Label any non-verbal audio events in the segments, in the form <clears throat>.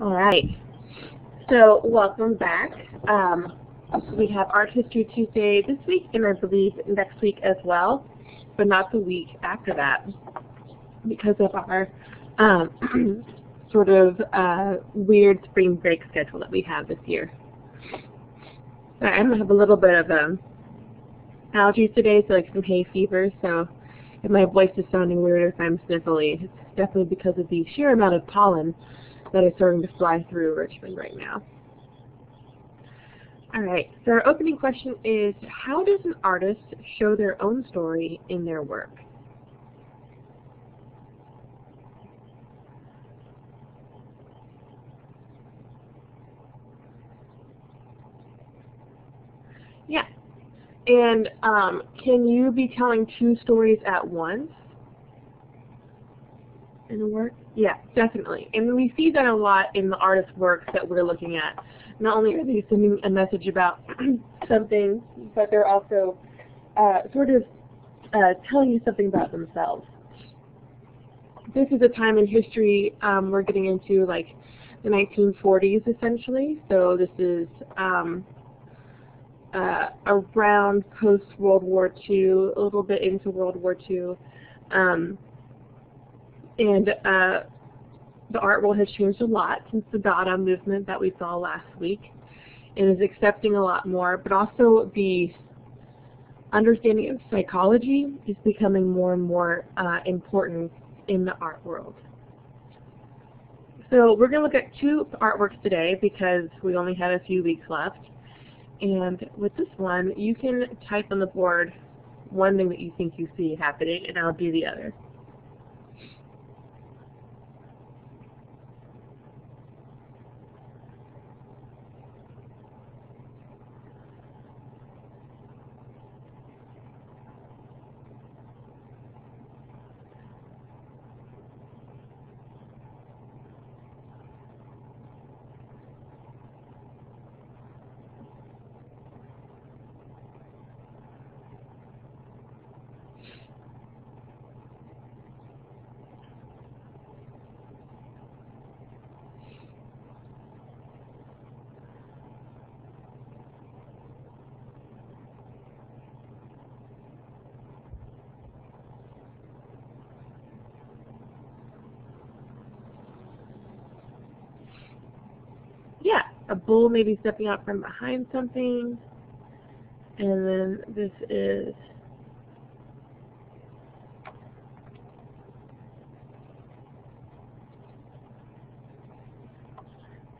All right. So welcome back. Um, we have Art History Tuesday this week, and I believe next week as well, but not the week after that, because of our um, <clears throat> sort of uh, weird spring break schedule that we have this year. I'm gonna have a little bit of um, allergies today, so like some hay fever. So if my voice is sounding weird, or if I'm sniffly, it's definitely because of the sheer amount of pollen that is starting to fly through Richmond right now. All right, so our opening question is, how does an artist show their own story in their work? Yeah. And um, can you be telling two stories at once in a work? Yeah, definitely. And we see that a lot in the artist's works that we're looking at. Not only are they sending a message about <clears throat> something, but they're also uh, sort of uh, telling you something about themselves. This is a time in history um, we're getting into like the 1940s essentially. So this is um, uh, around post-World War II, a little bit into World War II. Um, and uh, the art world has changed a lot since the Dada movement that we saw last week and is accepting a lot more, but also the understanding of psychology is becoming more and more uh, important in the art world. So we're going to look at two artworks today because we only have a few weeks left. And with this one, you can type on the board one thing that you think you see happening, and I'll do the other. Yeah, a bull maybe stepping out from behind something. And then this is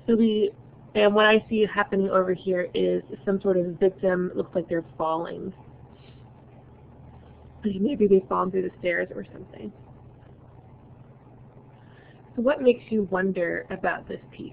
So we, and what I see happening over here is some sort of victim, looks like they're falling. Maybe they've fallen through the stairs or something. So what makes you wonder about this piece?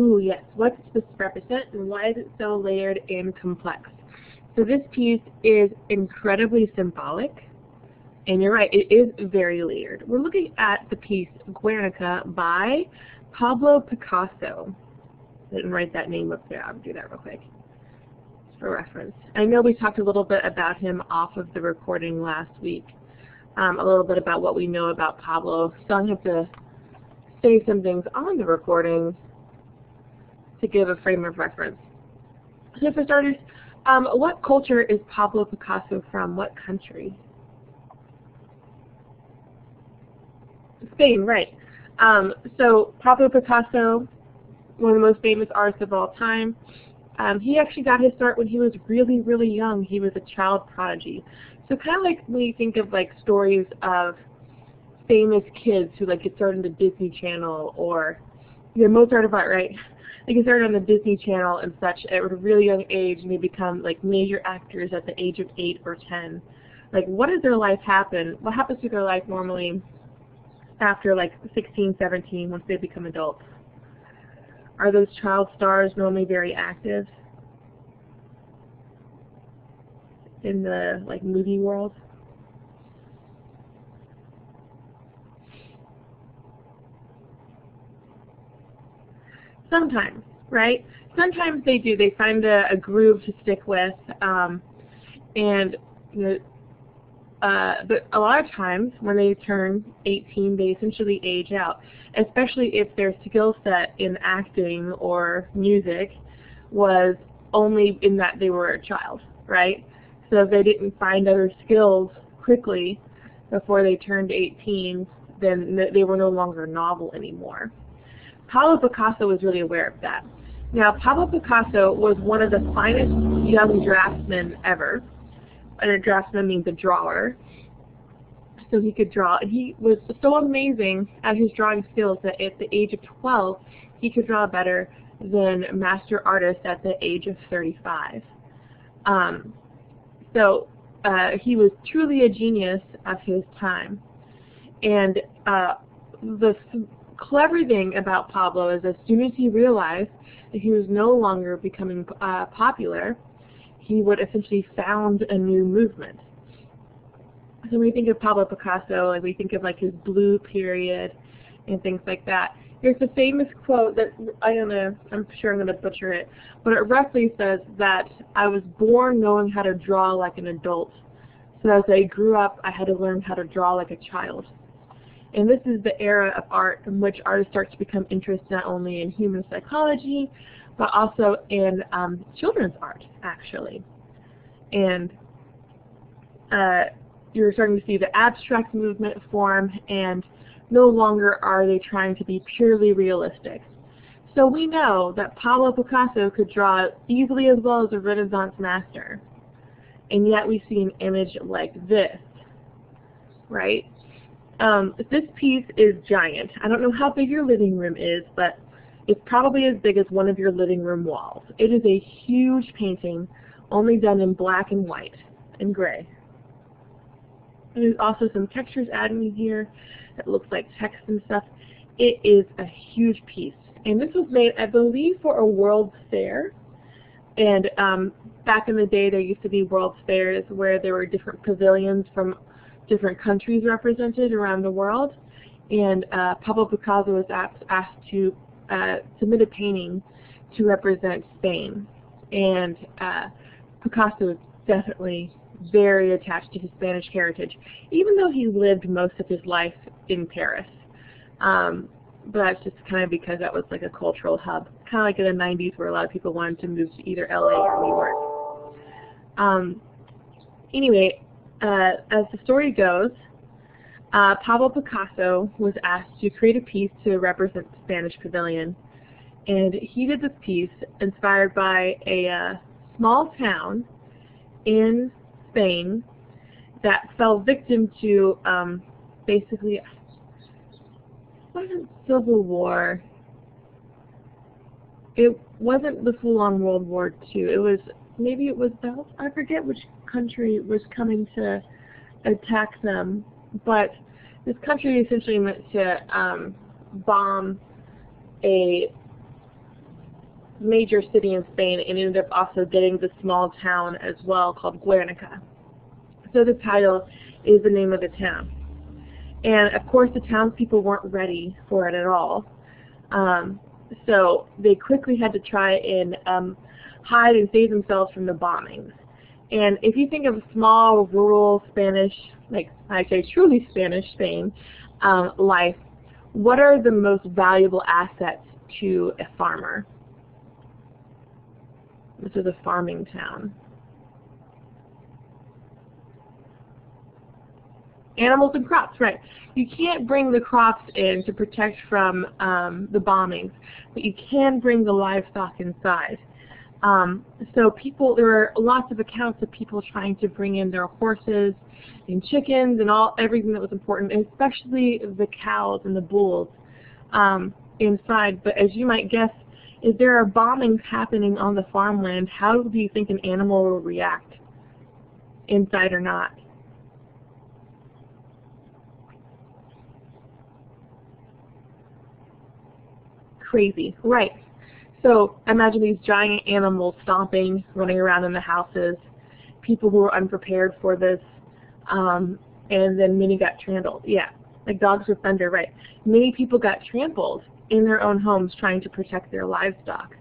Ooh, yes. What does this represent and why is it so layered and complex? So this piece is incredibly symbolic. And you're right, it is very layered. We're looking at the piece Guernica by Pablo Picasso. I didn't write that name up there. I'll do that real quick for reference. I know we talked a little bit about him off of the recording last week, um, a little bit about what we know about Pablo. So I'm going to have to say some things on the recording to give a frame of reference. So for starters, um, what culture is Pablo Picasso from? What country? Spain, right. Um, so Pablo Picasso, one of the most famous artists of all time, um, he actually got his start when he was really, really young. He was a child prodigy. So kind of like when you think of like stories of famous kids who like get started in the Disney Channel or you know, Mozart of art, right? They get started on the Disney Channel and such at a really young age and they become like major actors at the age of 8 or 10. Like what does their life happen? What happens to their life normally after like 16, 17 once they become adults? Are those child stars normally very active? in the like movie world? Sometimes, right? Sometimes they do. They find a, a groove to stick with, um, and know, uh, but a lot of times when they turn 18, they essentially age out, especially if their skill set in acting or music was only in that they were a child, right? So if they didn't find other skills quickly before they turned 18, then they were no longer novel anymore. Pablo Picasso was really aware of that. Now, Pablo Picasso was one of the finest young draftsmen ever. And a draftsman means a drawer. So he could draw. And he was so amazing at his drawing skills that at the age of 12, he could draw better than a master artists at the age of 35. Um, so uh, he was truly a genius of his time. And uh, the clever thing about Pablo is as soon as he realized that he was no longer becoming uh, popular, he would essentially found a new movement. So when we think of Pablo Picasso, and we think of like his blue period and things like that, there's a famous quote that I don't know, I'm sure I'm going to butcher it, but it roughly says that I was born knowing how to draw like an adult. So as I grew up, I had to learn how to draw like a child. And this is the era of art in which artists start to become interested not only in human psychology, but also in um, children's art, actually. And uh, you're starting to see the abstract movement form, and no longer are they trying to be purely realistic. So we know that Pablo Picasso could draw easily as well as a Renaissance master. And yet we see an image like this, right? Um, this piece is giant. I don't know how big your living room is, but it's probably as big as one of your living room walls. It is a huge painting, only done in black and white and gray. There's also some textures added in here that looks like text and stuff. It is a huge piece. And this was made, I believe, for a World's Fair. And um, back in the day, there used to be World's Fairs where there were different pavilions from different countries represented around the world. And uh, Pablo Picasso was asked, asked to uh, submit a painting to represent Spain. And uh, Picasso is definitely very attached to his Spanish heritage, even though he lived most of his life in Paris. Um, but that's just kind of because that was like a cultural hub, kind of like in the 90s where a lot of people wanted to move to either LA or New York. Um, anyway, uh, as the story goes, uh, Pablo Picasso was asked to create a piece to represent the Spanish pavilion. And he did this piece inspired by a uh, small town in Spain that fell victim to um, basically, wasn't civil war. It wasn't the full-on World War II. It was, maybe it was, I forget which country was coming to attack them, but this country essentially meant to um, bomb a major city in Spain and ended up also getting the small town as well called Guernica. So the title is the name of the town. And of course the townspeople weren't ready for it at all. Um, so they quickly had to try and um, hide and save themselves from the bombings. And if you think of a small, rural Spanish, like I say truly Spanish Spain, um, life, what are the most valuable assets to a farmer? This is a farming town. Animals and crops, right. You can't bring the crops in to protect from um, the bombings, but you can bring the livestock inside. Um, so people, there are lots of accounts of people trying to bring in their horses and chickens and all everything that was important, especially the cows and the bulls um, inside. But as you might guess, if there are bombings happening on the farmland, how do you think an animal will react, inside or not? Crazy, right. So imagine these giant animals stomping, running around in the houses. people who were unprepared for this, um, and then many got trampled. Yeah, like dogs with thunder, right? Many people got trampled in their own homes trying to protect their livestock.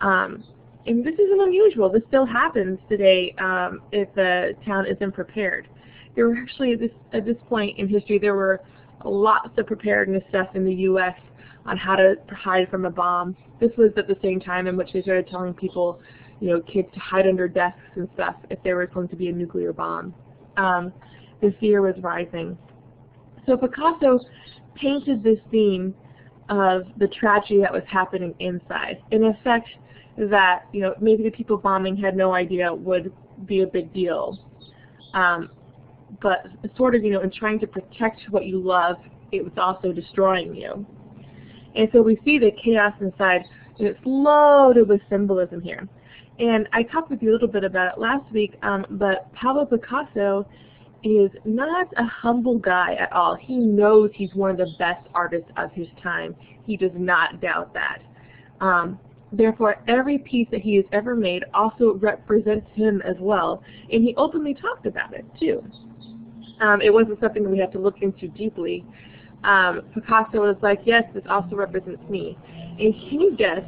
Um, and this isn't unusual. This still happens today um, if the town isn't prepared. There were actually at this, at this point in history there were lots of preparedness stuff in the U.S. on how to hide from a bomb. This was at the same time in which they started telling people, you know, kids to hide under desks and stuff if there was going to be a nuclear bomb. Um, the fear was rising. So Picasso painted this theme of the tragedy that was happening inside. In effect, that you know maybe the people bombing had no idea would be a big deal, um, but sort of you know in trying to protect what you love, it was also destroying you. And so we see the chaos inside, and it's loaded with symbolism here. And I talked with you a little bit about it last week, um, but Pablo Picasso is not a humble guy at all. He knows he's one of the best artists of his time. He does not doubt that. Um, therefore, every piece that he has ever made also represents him as well, and he openly talked about it too. Um, it wasn't something that we have to look into deeply. Um, Picasso was like, yes, this also represents me. And can you guess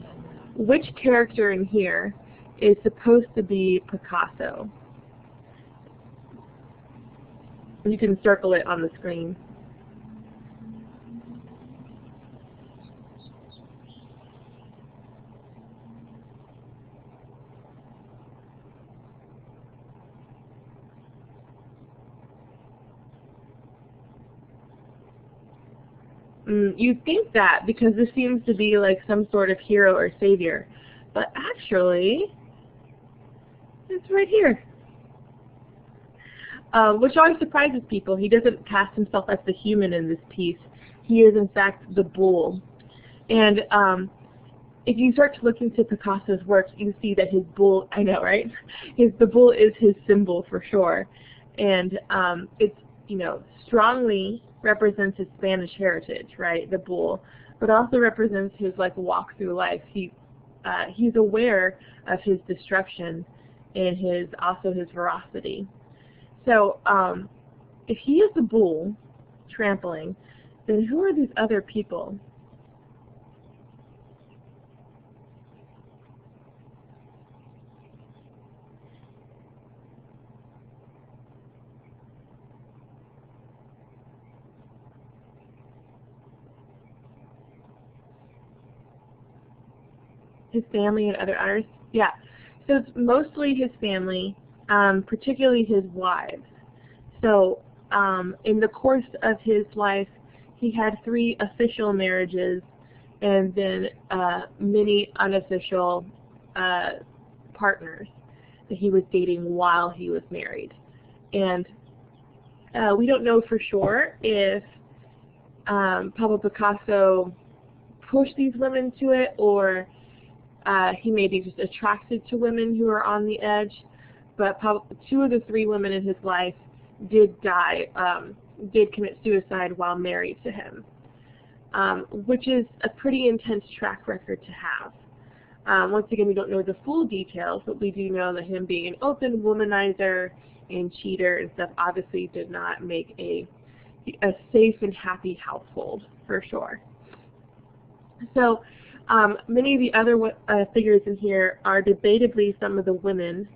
which character in here is supposed to be Picasso? You can circle it on the screen. Mm, you'd think that because this seems to be like some sort of hero or savior. But actually, it's right here. Uh, which always surprises people. He doesn't cast himself as the human in this piece. He is, in fact, the bull. And um, if you start to look into Picasso's works, you see that his bull, I know, right? <laughs> His, the bull is his symbol for sure. And um, it's, you know, strongly represents his Spanish heritage, right, the bull, but also represents his, like, walk through life. He, uh, he's aware of his destruction and his, also his ferocity. So um, if he is the bull trampling, then who are these other people? His family and other others? Yeah. So it's mostly his family um, particularly his wives. So um, in the course of his life, he had three official marriages and then uh, many unofficial uh, partners that he was dating while he was married. And uh, we don't know for sure if um, Pablo Picasso pushed these women to it or uh, he may be just attracted to women who are on the edge but two of the three women in his life did die, um, did commit suicide while married to him, um, which is a pretty intense track record to have. Um, once again, we don't know the full details, but we do know that him being an open womanizer and cheater and stuff obviously did not make a, a safe and happy household, for sure. So um, many of the other uh, figures in here are debatably some of the women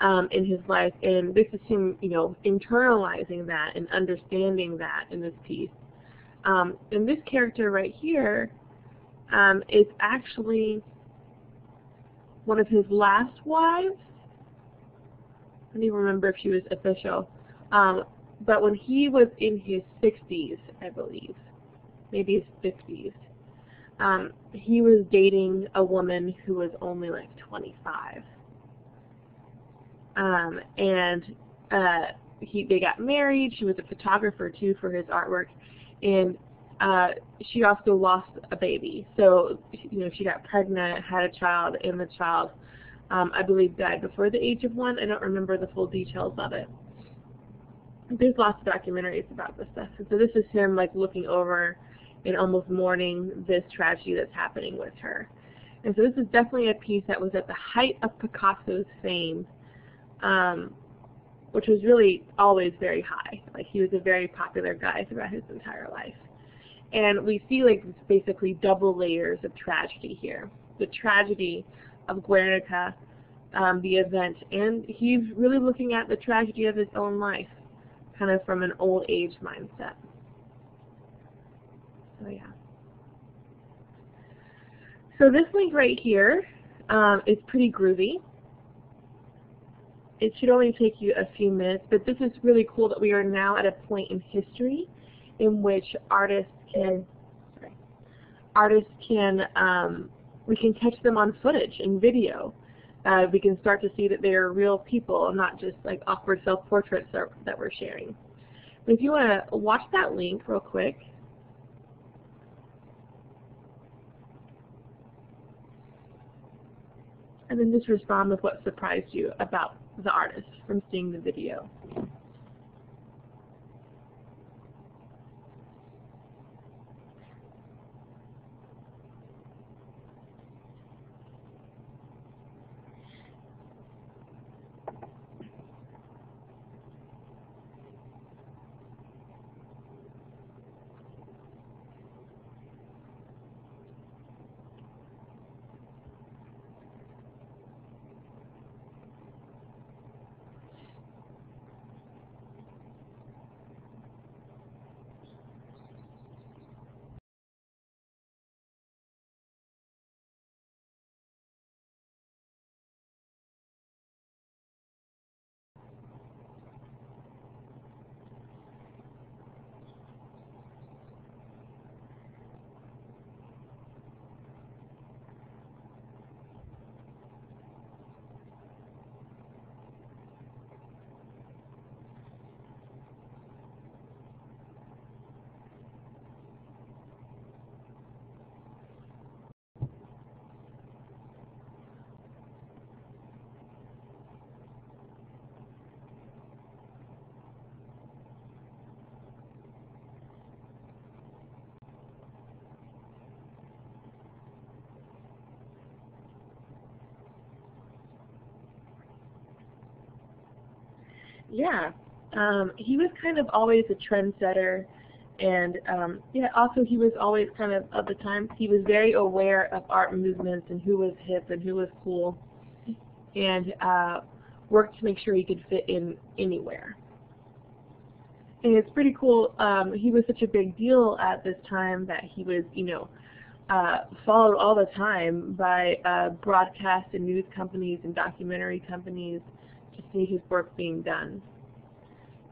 um, in his life, and this is him, you know, internalizing that and understanding that in this piece. Um, and this character right here um, is actually one of his last wives. I don't even remember if she was official. Um, but when he was in his 60s, I believe, maybe his 50s, um, he was dating a woman who was only like 25 um, and uh, he they got married. She was a photographer too for his artwork, and uh, she also lost a baby. So you know she got pregnant, had a child, and the child um, I believe died before the age of one. I don't remember the full details of it. There's lots of documentaries about this stuff. So this is him like looking over and almost mourning this tragedy that's happening with her. And so this is definitely a piece that was at the height of Picasso's fame um, which was really always very high. Like he was a very popular guy throughout his entire life. And we see like basically double layers of tragedy here. The tragedy of Guernica, um, the event, and he's really looking at the tragedy of his own life, kind of from an old age mindset. So yeah. So this link right here um, is pretty groovy. It should only take you a few minutes, but this is really cool that we are now at a point in history in which artists can, sorry, artists can, um, we can catch them on footage and video. Uh, we can start to see that they are real people and not just like awkward self-portraits that, that we're sharing. But if you want to watch that link real quick, and then just respond with what surprised you about the artist from seeing the video. Yeah, um, he was kind of always a trendsetter, and um, yeah, also he was always kind of of the time. He was very aware of art movements and who was hip and who was cool, and uh, worked to make sure he could fit in anywhere. And it's pretty cool. Um, he was such a big deal at this time that he was, you know, uh, followed all the time by uh, broadcast and news companies and documentary companies to see his work being done.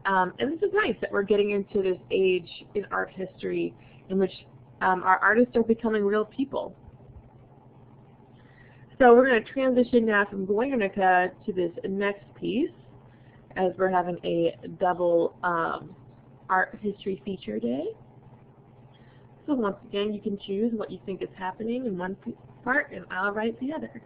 Um, and this is nice that we're getting into this age in art history in which um, our artists are becoming real people. So we're going to transition now from Guernica to this next piece as we're having a double um, art history feature day. So once again, you can choose what you think is happening in one part and I'll write the other.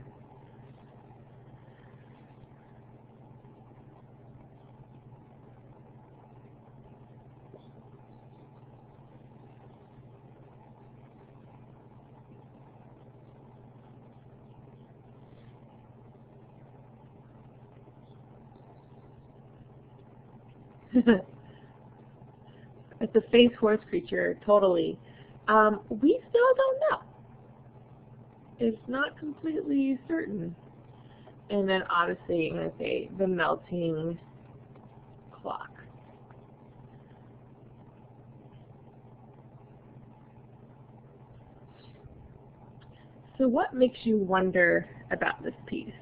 <laughs> it's a face horse creature, totally. Um, we still don't know. It's not completely certain. And then obviously I'm going to say the melting clock. So what makes you wonder about this piece?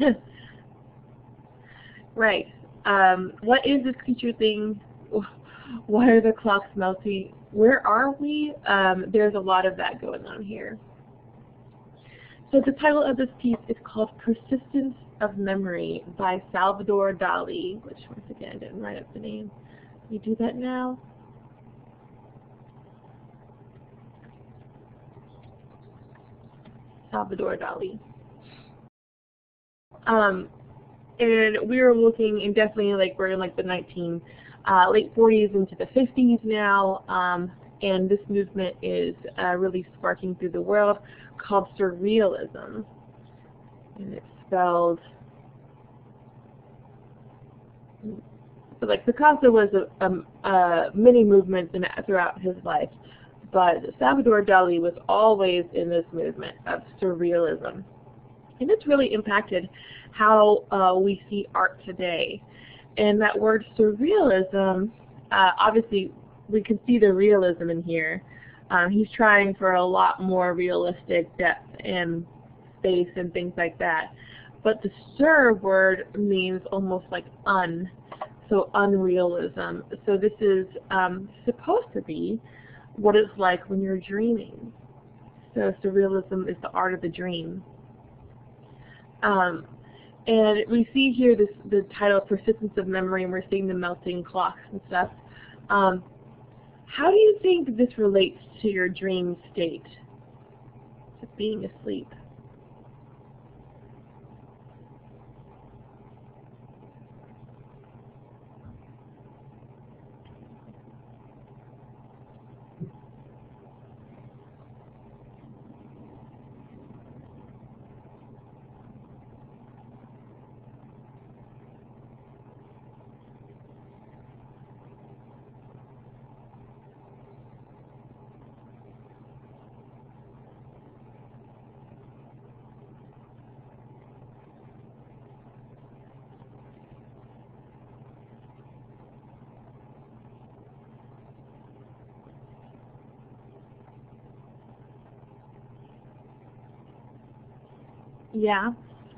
<laughs> right. Um, what is this creature thing? <laughs> Why are the clocks melting? where are we? Um, there's a lot of that going on here. So the title of this piece is called Persistence of Memory by Salvador Dali, which once again I didn't write up the name. We do that now? Salvador Dali. Um, and we were looking, and definitely like we're in like the 19 uh, late 40s into the 50s now, um, and this movement is uh, really sparking through the world called Surrealism, and it's spelled. So like Picasso was a, a, a many movements in, throughout his life, but Salvador Dali was always in this movement of surrealism. And it's really impacted how uh, we see art today. And that word surrealism, uh, obviously we can see the realism in here. Um, he's trying for a lot more realistic depth and space and things like that. But the sur word means almost like un, so unrealism. So this is um, supposed to be what it's like when you're dreaming. So surrealism is the art of the dream. Um, and we see here this the title Persistence of Memory, and we're seeing the melting clocks and stuff. Um, how do you think this relates to your dream state, to being asleep? Yeah,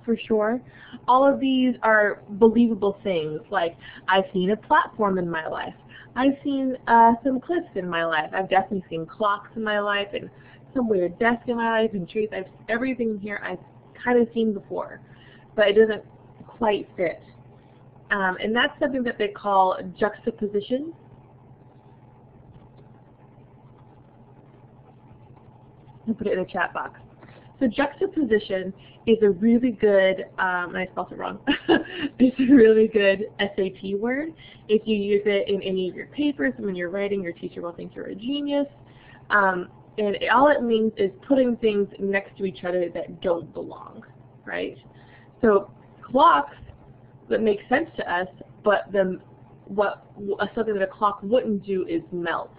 for sure. All of these are believable things. Like, I've seen a platform in my life. I've seen uh, some cliffs in my life. I've definitely seen clocks in my life and some weird desk in my life and trees. I've everything here I've kind of seen before, but it doesn't quite fit. Um, and that's something that they call juxtaposition. I'll put it in the chat box. So juxtaposition is a really good, um, I spelled it wrong, <laughs> it's a really good SAT word. If you use it in any of your papers, when you're writing, your teacher will think you're a genius. Um, and all it means is putting things next to each other that don't belong, right? So clocks that make sense to us, but the, what something that a clock wouldn't do is melt,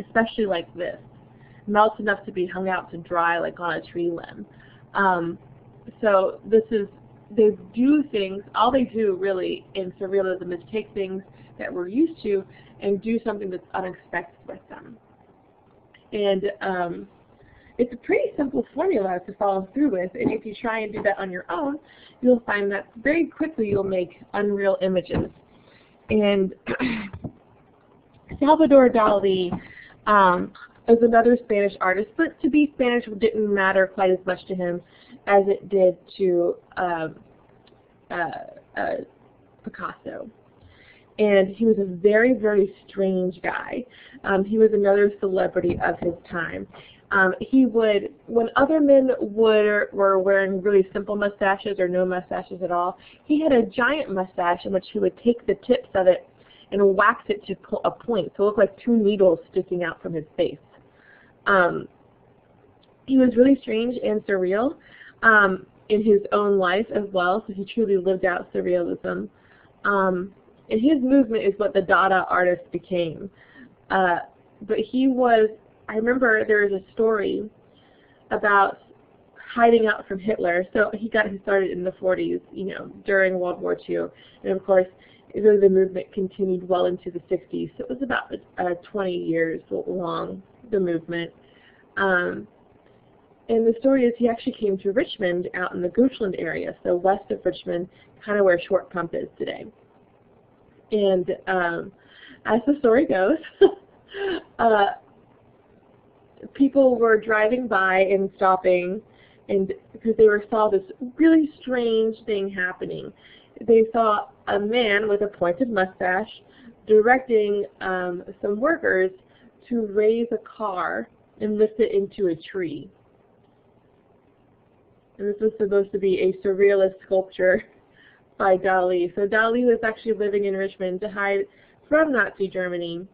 especially like this melts enough to be hung out to dry like on a tree limb. Um, so this is, they do things, all they do really in surrealism is take things that we're used to and do something that's unexpected with them. And um, it's a pretty simple formula to follow through with, and if you try and do that on your own, you'll find that very quickly you'll make unreal images. And <clears throat> Salvador Dali um, is another Spanish artist, but to be Spanish didn't matter quite as much to him as it did to um, uh, uh, Picasso. And he was a very, very strange guy. Um, he was another celebrity of his time. Um, he would, when other men would, were wearing really simple mustaches or no mustaches at all, he had a giant mustache in which he would take the tips of it and wax it to a point, so it looked like two needles sticking out from his face. Um, he was really strange and surreal um, in his own life as well, so he truly lived out surrealism. Um, and his movement is what the Dada artist became. Uh, but he was, I remember there was a story about hiding out from Hitler. So he got started in the 40s, you know, during World War II. And of course, really the movement continued well into the 60s. So it was about uh, 20 years long the movement. Um, and the story is he actually came to Richmond out in the Goochland area, so west of Richmond, kind of where Short Pump is today. And um, as the story goes, <laughs> uh, people were driving by and stopping and because they were saw this really strange thing happening. They saw a man with a pointed mustache directing um, some workers to raise a car and lift it into a tree. And this was supposed to be a surrealist sculpture <laughs> by Dali. So Dali was actually living in Richmond to hide from Nazi Germany.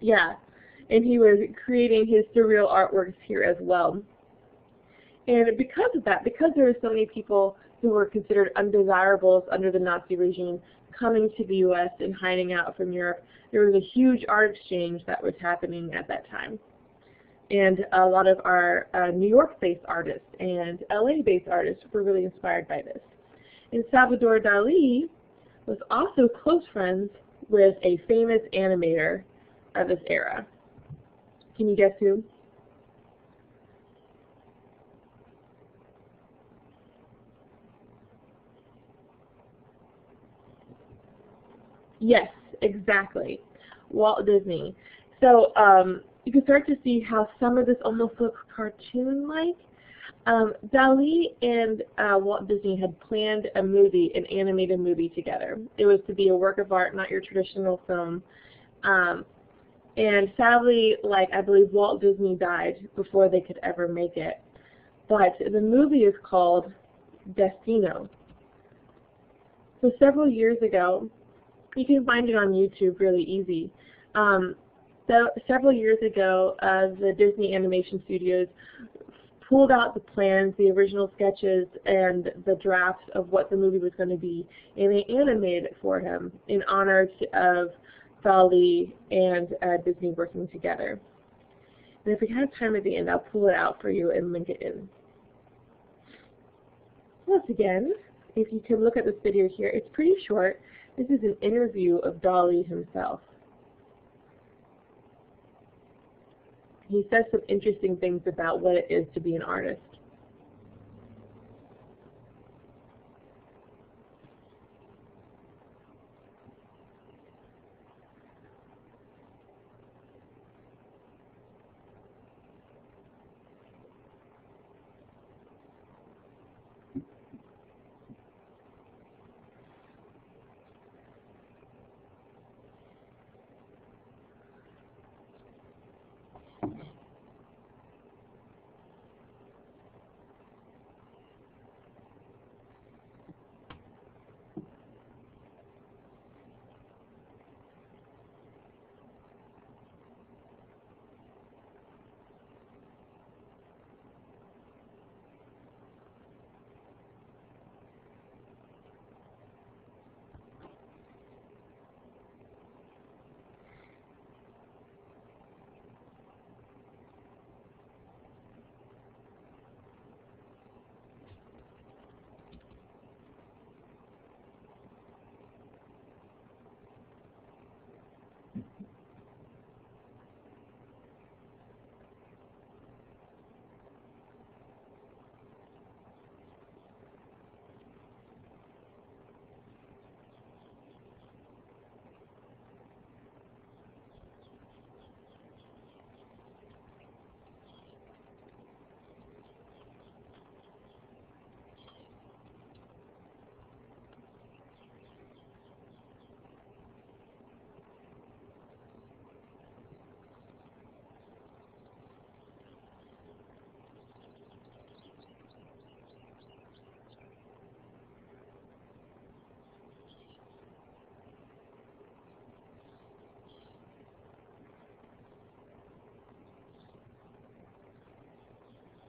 Yeah, and he was creating his surreal artworks here as well. And because of that, because there were so many people who were considered undesirables under the Nazi regime coming to the U.S. and hiding out from Europe, there was a huge art exchange that was happening at that time. And a lot of our uh, New York-based artists and LA-based artists were really inspired by this. And Salvador Dali was also close friends with a famous animator of this era. Can you guess who? Yes, exactly. Walt Disney. So um, you can start to see how some of this almost looks cartoon-like. Um, Dali and uh, Walt Disney had planned a movie, an animated movie together. It was to be a work of art, not your traditional film. Um, and sadly, like I believe Walt Disney died before they could ever make it. But the movie is called Destino. So several years ago, you can find it on YouTube really easy. Um, so several years ago, uh, the Disney Animation Studios pulled out the plans, the original sketches, and the drafts of what the movie was going to be, and they animated it for him in honor of Dali and uh, Disney working together. And if we have time at the end, I'll pull it out for you and link it in. Once again, if you can look at this video here, it's pretty short. This is an interview of Dali himself. He says some interesting things about what it is to be an artist.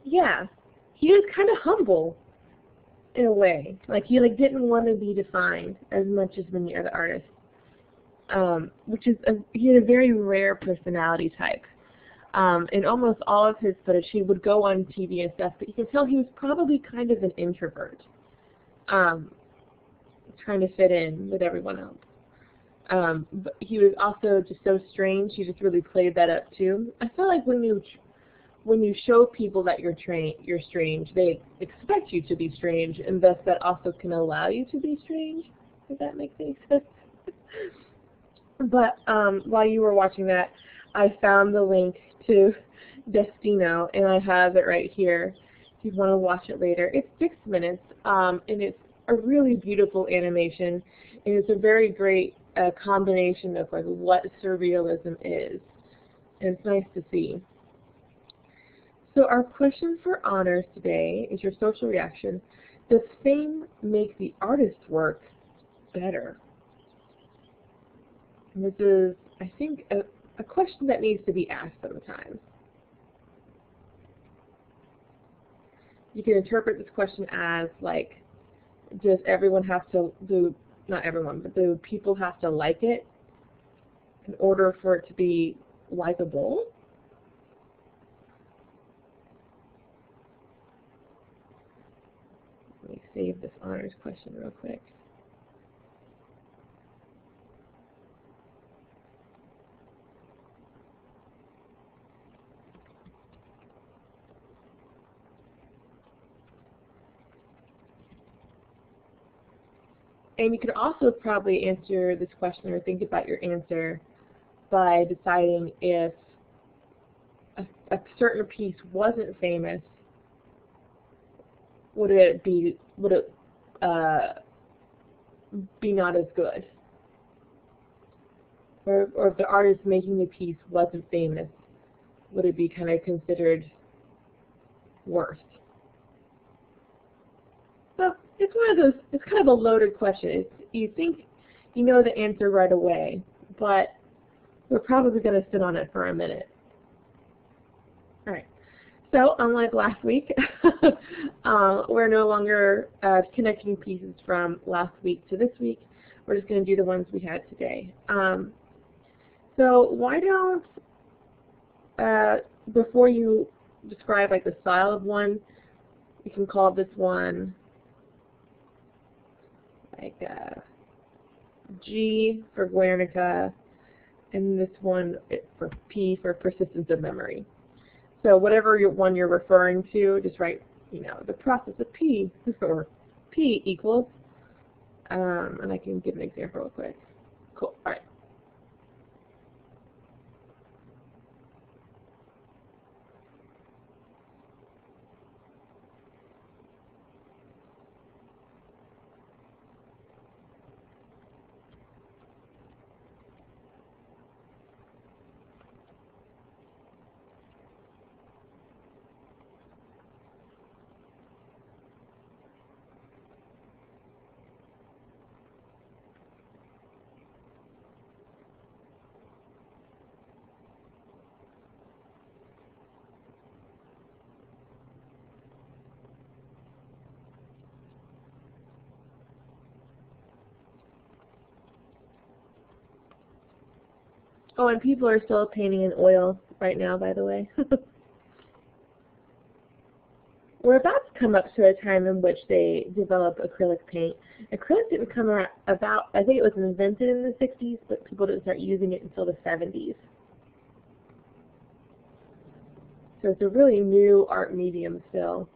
Yeah, he was kind of humble in a way. Like he like didn't want to be defined as much as many other artists. Um, which is a, he had a very rare personality type. Um, in almost all of his footage, he would go on TV and stuff, but you can tell he was probably kind of an introvert, um, trying to fit in with everyone else. Um, but he was also just so strange. He just really played that up too. I feel like when you when you show people that you're you're strange, they expect you to be strange, and thus that also can allow you to be strange. Does that make any <laughs> sense? but um, while you were watching that, I found the link to Destino, and I have it right here if you want to watch it later. It's six minutes, um, and it's a really beautiful animation, and it's a very great uh, combination of like what surrealism is, and it's nice to see. So our question for honors today is your social reaction. Does fame make the artist's work better? And this is, I think, a, a question that needs to be asked sometimes. You can interpret this question as like, does everyone have to do, not everyone, but do people have to like it in order for it to be likable? Let me save this honors question real quick. And you could also probably answer this question or think about your answer by deciding if a, a certain piece wasn't famous, would it be would it uh, be not as good? Or, or if the artist making the piece wasn't famous, would it be kind of considered worse? So it's one of those, it's kind of a loaded question. It's, you think you know the answer right away, but we're probably going to sit on it for a minute. All right. So unlike last week, <laughs> uh, we're no longer uh, connecting pieces from last week to this week. We're just going to do the ones we had today. Um, so why don't, uh, before you describe like the style of one, you can call this one like uh, G for Guernica, and this one for P for persistence of memory. So whatever one you're referring to, just write, you know, the process of P, <laughs> or P equals, um, and I can give an example real quick. Cool, all right. Oh, and people are still painting in oil right now, by the way. <laughs> We're about to come up to a time in which they develop acrylic paint. Acrylic didn't come around about, I think it was invented in the 60s, but people didn't start using it until the 70s. So it's a really new art medium still.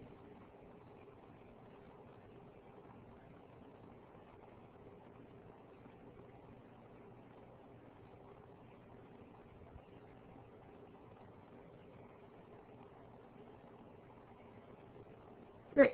Great.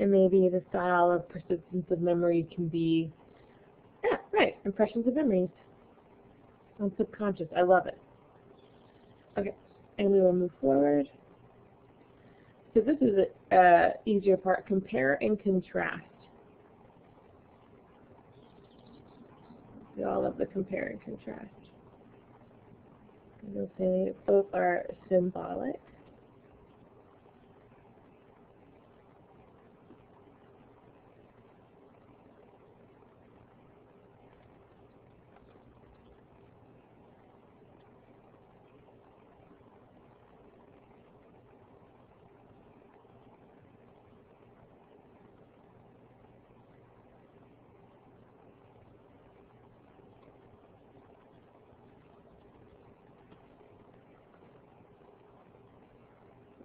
And maybe the style of persistence of memory can be, yeah, right, impressions of memories on subconscious. I love it. Okay, and we will move forward. So this is the uh, easier part, compare and contrast. We all love the compare and contrast. We'll say both are symbolic.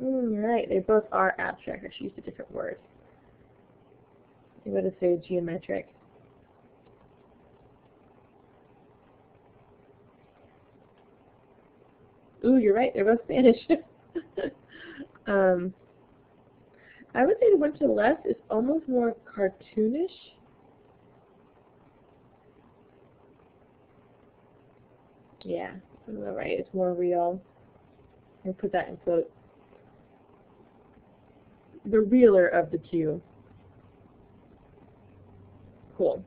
Mm, right. They both are abstract. I should use a different word. I'm going to say geometric. Ooh, you're right. They're both Spanish. <laughs> um, I would say the one to the left is almost more cartoonish. Yeah, I'm right. It's more real. I'll put that in quotes. The realer of the two. Cool.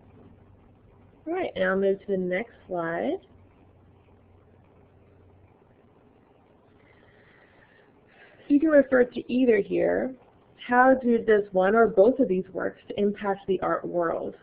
Alright, now I'll move to the next slide. So you can refer to either here. How do, does one or both of these works impact the art world?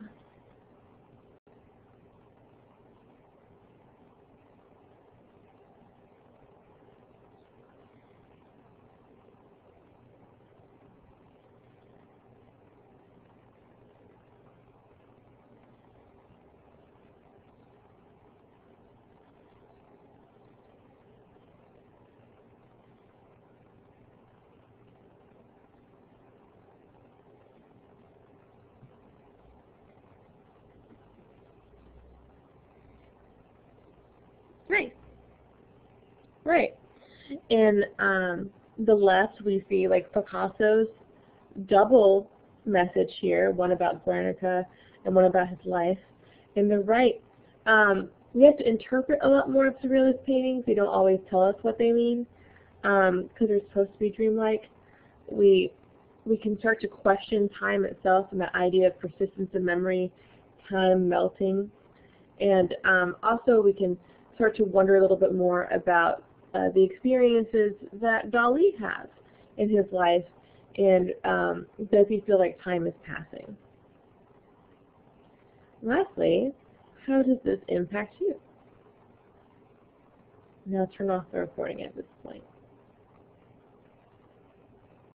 Nice. Right. In um, the left, we see like Picasso's double message here, one about Guernica and one about his life. In the right, um, we have to interpret a lot more of surrealist paintings. They don't always tell us what they mean because um, they're supposed to be dreamlike. We we can start to question time itself and the idea of persistence of memory, time melting, and um, also we can start to wonder a little bit more about uh, the experiences that Dali has in his life and um, does he feel like time is passing? Lastly, how does this impact you? Now turn off the recording at this point.